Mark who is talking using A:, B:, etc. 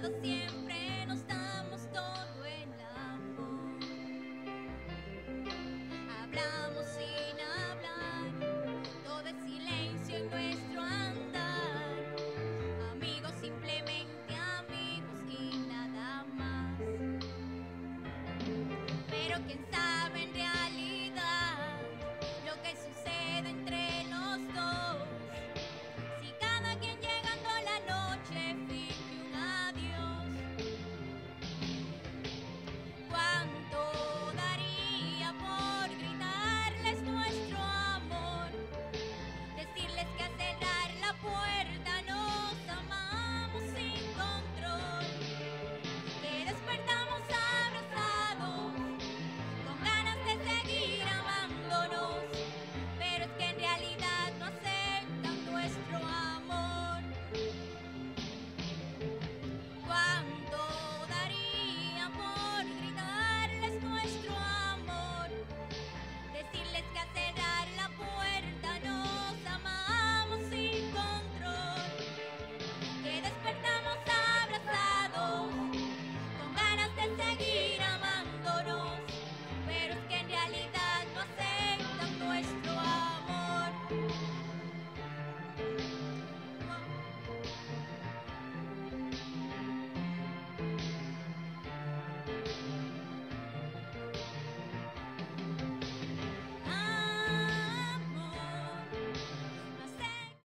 A: Siempre nos damos todo en la voz, hablamos sin hablar, todo es silencio en nuestro andar. Amigos simplemente amigos y nada más. Pero quién sabe.